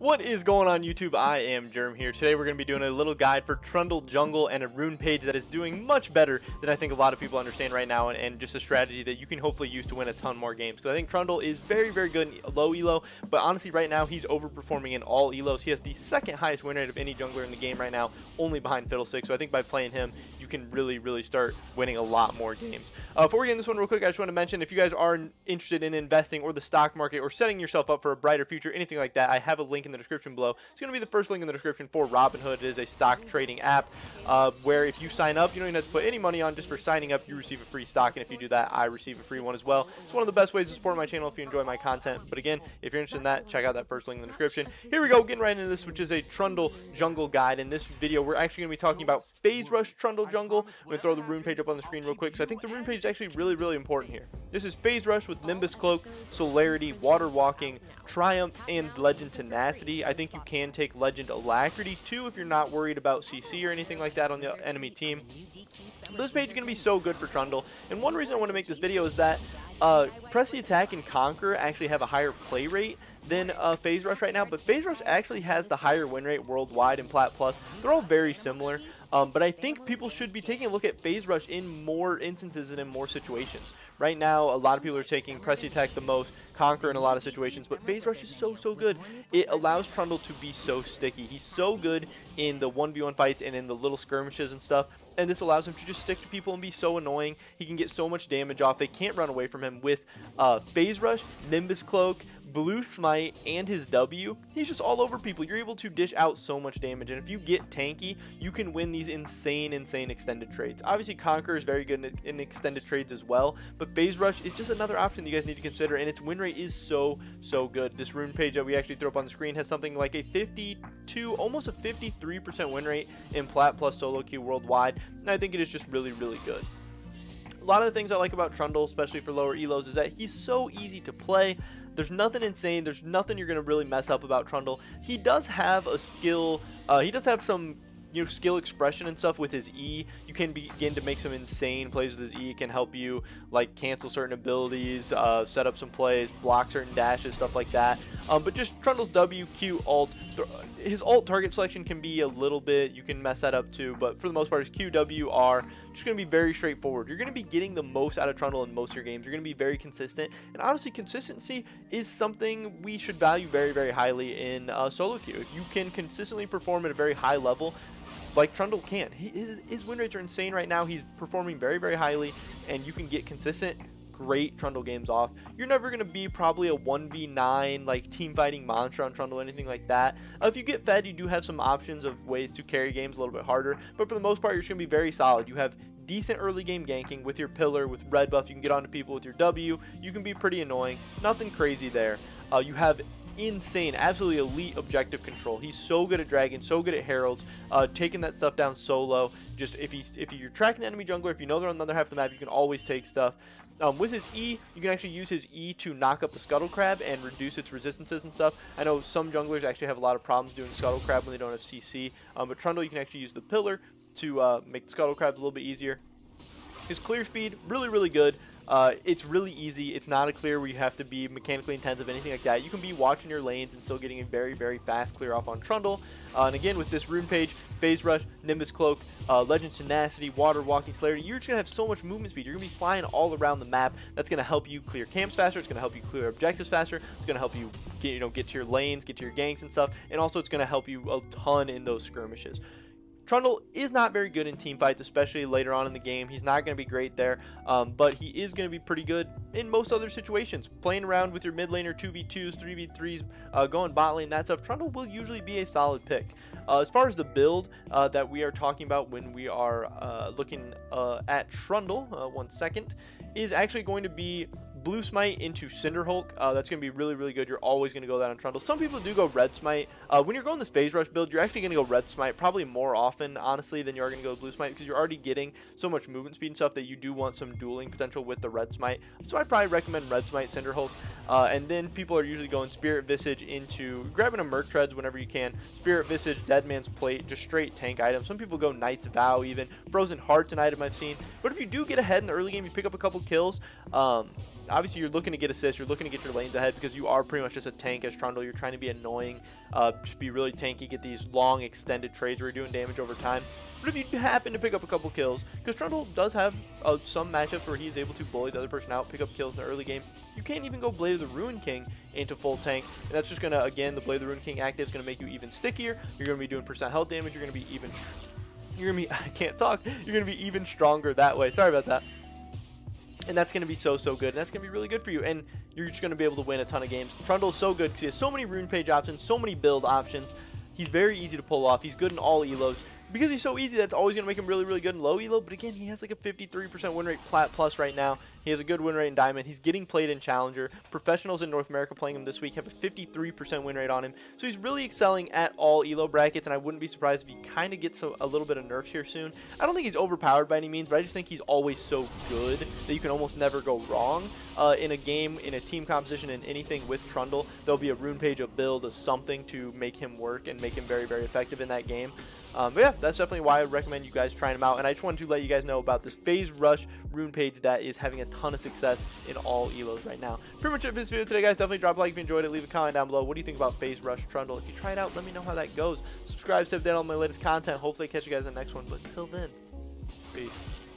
What is going on YouTube? I am Jerm here. Today we're going to be doing a little guide for Trundle Jungle and a rune page that is doing much better than I think a lot of people understand right now and, and just a strategy that you can hopefully use to win a ton more games. Because I think Trundle is very, very good in low elo, but honestly right now he's overperforming in all elos. He has the second highest win rate of any jungler in the game right now, only behind Fiddlestick. So I think by playing him, can really, really start winning a lot more games. Uh, before we get into this one real quick, I just want to mention if you guys are interested in investing or the stock market or setting yourself up for a brighter future, anything like that, I have a link in the description below. It's going to be the first link in the description for Robinhood. It is a stock trading app uh, where if you sign up, you don't even have to put any money on. Just for signing up, you receive a free stock. And if you do that, I receive a free one as well. It's one of the best ways to support my channel if you enjoy my content. But again, if you're interested in that, check out that first link in the description. Here we go, getting right into this, which is a Trundle Jungle Guide. In this video, we're actually going to be talking about Phase Rush Trundle Jungle. I'm going to throw the rune page up on the screen real quick because I think the rune page is actually really, really important here. This is Phase Rush with Nimbus Cloak, Celerity, Water Walking, Triumph, and Legend Tenacity. I think you can take Legend Alacrity too if you're not worried about CC or anything like that on the enemy team. This page is going to be so good for Trundle, and one reason I want to make this video is that uh, Press the Attack and Conquer actually have a higher play rate than uh, Phase Rush right now, but Phase Rush actually has the higher win rate worldwide in Plat Plus. They're all very similar, um, but I think people should be taking a look at Phase Rush in more instances and in more situations. Right now, a lot of people are taking Press Attack the most, Conquer in a lot of situations, but Phase Rush is so, so good. It allows Trundle to be so sticky. He's so good in the 1v1 fights and in the little skirmishes and stuff, and this allows him to just stick to people and be so annoying. He can get so much damage off. They can't run away from him with uh, Phase Rush, Nimbus Cloak, Blue Smite, and his W, he's just all over people. You're able to dish out so much damage, and if you get tanky, you can win these insane, insane extended trades. Obviously, Conquer is very good in, extended trades as well, but Phase Rush is just another option you guys need to consider, and its win rate is so, so good. This rune page that we actually threw up on the screen has something like a 52, almost a 53% win rate in Plat plus solo queue worldwide, and I think it is just really, really good. A lot of the things I like about Trundle, especially for lower elos, is that he's so easy to play. There's nothing insane. There's nothing you're going to really mess up about Trundle. He does have a skill. Uh, he does have some you know, skill expression and stuff with his E. You can begin to make some insane plays with his E. It can help you like cancel certain abilities, uh, set up some plays, block certain dashes, stuff like that. Um, but just Trundle's W, Q, Ult, his ult target selection can be a little bit, you can mess that up too, but for the most part, his Q, W, R, just going to be very straightforward. You're going to be getting the most out of Trundle in most of your games. You're going to be very consistent, and honestly, consistency is something we should value very, very highly in uh, solo queue. If you can consistently perform at a very high level, like Trundle can. He, his, his win rates are insane right now. He's performing very, very highly, and you can get consistent great Trundle games off. You're never going to be probably a 1v9 like team fighting monster on Trundle, or anything like that. Uh, if you get fed, you do have some options of ways to carry games a little bit harder, but for the most part, you're just going to be very solid. You have decent early game ganking with your pillar, with red buff, you can get onto people with your W, you can be pretty annoying, nothing crazy there. Uh, you have insane, absolutely elite objective control. He's so good at Dragon, so good at Heralds, uh, taking that stuff down solo. Just if he's if you're tracking the enemy jungler, if you know they're on the other half of the map, you can always take stuff. Um, with his E, you can actually use his E to knock up the Scuttle Crab and reduce its resistances and stuff. I know some junglers actually have a lot of problems doing Scuttle Crab when they don't have CC, um, but Trundle, you can actually use the Pillar to uh, make the Scuttle Crabs a little bit easier. His clear speed, really, really good. Uh, it's really easy. It's not a clear where you have to be mechanically intensive, anything like that. You can be watching your lanes and still getting a very, very fast clear off on Trundle. Uh, and again, with this rune page, Phase Rush, Nimbus Cloak, uh, Legend Tenacity, Water Walking Celerity, you're just going to have so much movement speed. You're going to be flying all around the map. That's going to help you clear camps faster. It's going to help you clear objectives faster. It's going to help you get, you know, get to your lanes, get to your ganks and stuff. And also, it's going to help you a ton in those skirmishes. Trundle is not very good in team fights, especially later on in the game. He's not going to be great there, um, but he is going to be pretty good in most other situations. Playing around with your mid laner 2v2s, 3v3s, uh, going bot lane, that stuff, Trundle will usually be a solid pick. Uh, as far as the build uh, that we are talking about when we are uh, looking uh, at Trundle, uh, one second, is actually going to be Blue Smite into Cinder Hulk. Uh, that's going to be really, really good. You're always going to go that on Trundle. Some people do go Red Smite. Uh, when you're going this Phase Rush build, you're actually going to go Red Smite probably more often, honestly, than you are going to go Blue Smite because you're already getting so much movement speed and stuff that you do want some dueling potential with the Red Smite. So I'd probably recommend Red Smite, Cinder Hulk. Uh, and then people are usually going Spirit Visage into grabbing a Merc Treads whenever you can. Spirit Visage, Dead Man's Plate, just straight tank items. Some people go Knight's Vow even. Frozen Heart's an item I've seen. But if you do get ahead in the early game, you pick up a couple kills, um, obviously, you're looking to get assists. You're looking to get your lanes ahead because you are pretty much just a tank as Trundle. You're trying to be annoying, uh, just be really tanky, get these long, extended trades where you're doing damage over time. But if you happen to pick up a couple kills, because Trundle does have uh, some matchups where he's able to bully the other person out, pick up kills in the early game, you can't even go Blade of the Ruin King into full tank. And that's just going to, again, the Blade of the Ruin King active is going to make you even stickier. You're going to be doing percent health damage. You're going to be even... You're going to be... I can't talk. You're going to be even stronger that way. Sorry about that. And that's going to be so, so good. And that's going to be really good for you. And you're just going to be able to win a ton of games. Trundle is so good because he has so many rune page options, so many build options. He's very easy to pull off. He's good in all elos because he's so easy, that's always going to make him really, really good in low elo. But again, he has like a 53% win rate plat plus right now. He has a good win rate in Diamond. He's getting played in Challenger. Professionals in North America playing him this week have a 53% win rate on him. So he's really excelling at all elo brackets, and I wouldn't be surprised if he kind of gets a, a, little bit of nerfs here soon. I don't think he's overpowered by any means, but I just think he's always so good that you can almost never go wrong. Uh, in a game, in a team composition, in anything with Trundle, there'll be a rune page, a build, a something to make him work and make him very, very effective in that game. Um, but yeah, that's definitely why I recommend you guys trying them out. And I just wanted to let you guys know about this Phase Rush rune page that is having a ton of success in all elos right now. Pretty much it for this video today, guys. Definitely drop a like if you enjoyed it. Leave a comment down below. What do you think about Phase Rush Trundle? If you try it out, let me know how that goes. Subscribe, step down on my latest content. Hopefully, I catch you guys in the next one. But until then, peace.